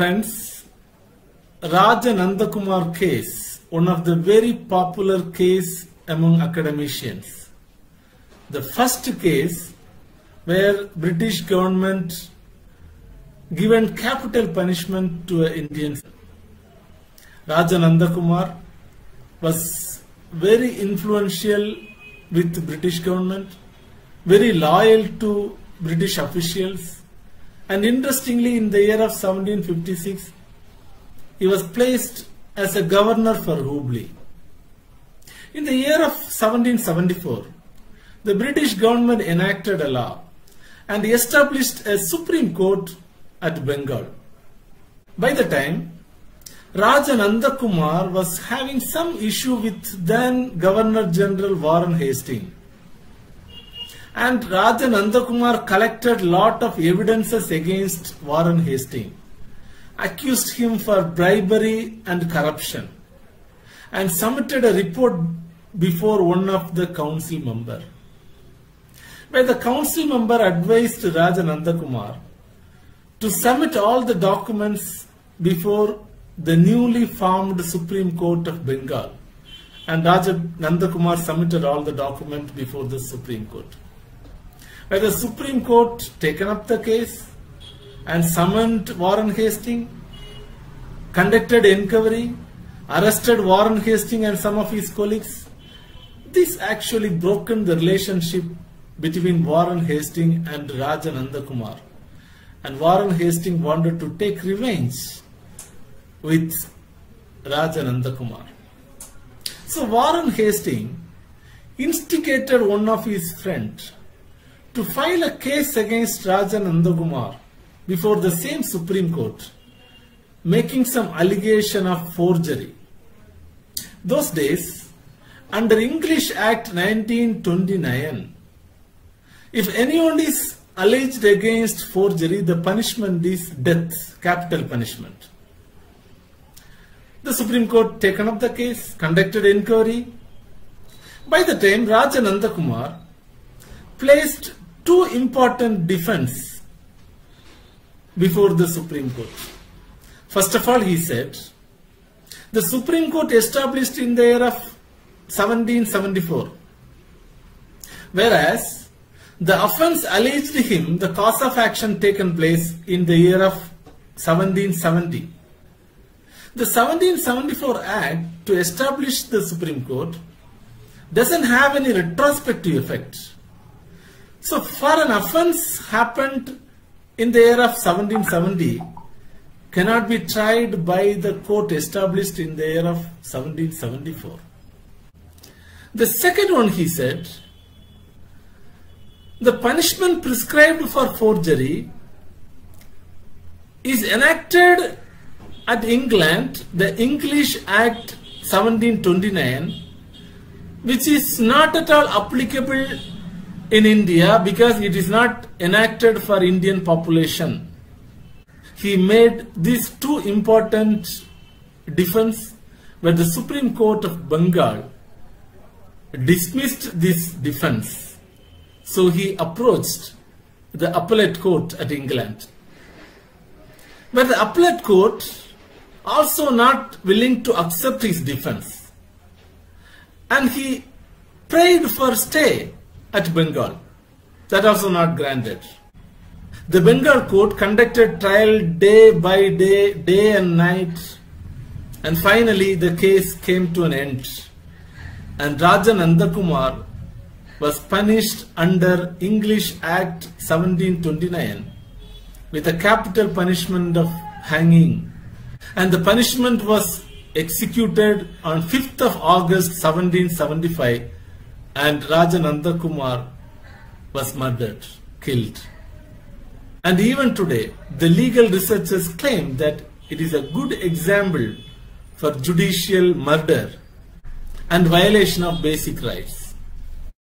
Friends, Raja Nandakumar case, one of the very popular case among academicians. The first case where British government given capital punishment to an Indian. Raja Nandakumar was very influential with British government, very loyal to British officials, and interestingly, in the year of 1756, he was placed as a governor for Hooghly. In the year of 1774, the British government enacted a law and established a Supreme Court at Bengal. By the time, Raja Nandakumar was having some issue with then Governor General Warren Hastings. And Raja Nandakumar collected lot of evidences against Warren Hastings, accused him for bribery and corruption, and submitted a report before one of the council member. Where the council member advised Raja Nandakumar to submit all the documents before the newly formed Supreme Court of Bengal. And Raja Nandakumar submitted all the documents before the Supreme Court. Where the Supreme Court taken up the case and summoned Warren Hastings, conducted inquiry, arrested Warren Hastings and some of his colleagues. This actually broken the relationship between Warren Hastings and Raja Nandakumar. And Warren Hastings wanted to take revenge with Raja Nandakumar. So Warren Hastings instigated one of his friends to file a case against Raja Nandakumar before the same Supreme Court, making some allegation of forgery. Those days, under English Act 1929, if anyone is alleged against forgery, the punishment is death, capital punishment. The Supreme Court taken up the case, conducted inquiry. By the time Raja Nandakumar placed two important defense before the Supreme Court. First of all, he said, the Supreme Court established in the year of 1774, whereas the offence alleged him the cause of action taken place in the year of 1770. The 1774 Act to establish the Supreme Court doesn't have any retrospective effect. So for an offence happened in the year of 1770 cannot be tried by the court established in the year of 1774. The second one he said, the punishment prescribed for forgery is enacted at England, the English Act 1729, which is not at all applicable in India because it is not enacted for Indian population. He made these two important defense where the Supreme Court of Bengal dismissed this defense. So he approached the appellate court at England. But the appellate court also not willing to accept his defense. And he prayed for stay at Bengal. That also not granted. The Bengal court conducted trial day by day, day and night. And finally the case came to an end. And Raja Nandakumar was punished under English Act 1729 with a capital punishment of hanging. And the punishment was executed on 5th of August 1775 and Raja Nandakumar was murdered, killed. And even today, the legal researchers claim that it is a good example for judicial murder and violation of basic rights.